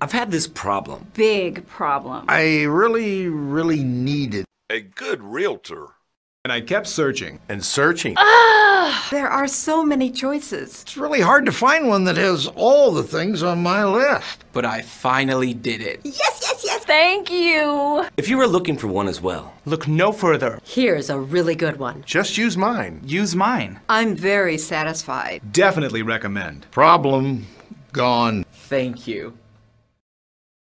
I've had this problem. Big problem. I really, really needed. A good realtor. And I kept searching. And searching. There are so many choices. It's really hard to find one that has all the things on my list. But I finally did it. Yes, yes, yes. Thank you. If you were looking for one as well, Look no further. Here's a really good one. Just use mine. Use mine. I'm very satisfied. Definitely recommend. Problem gone. thank you.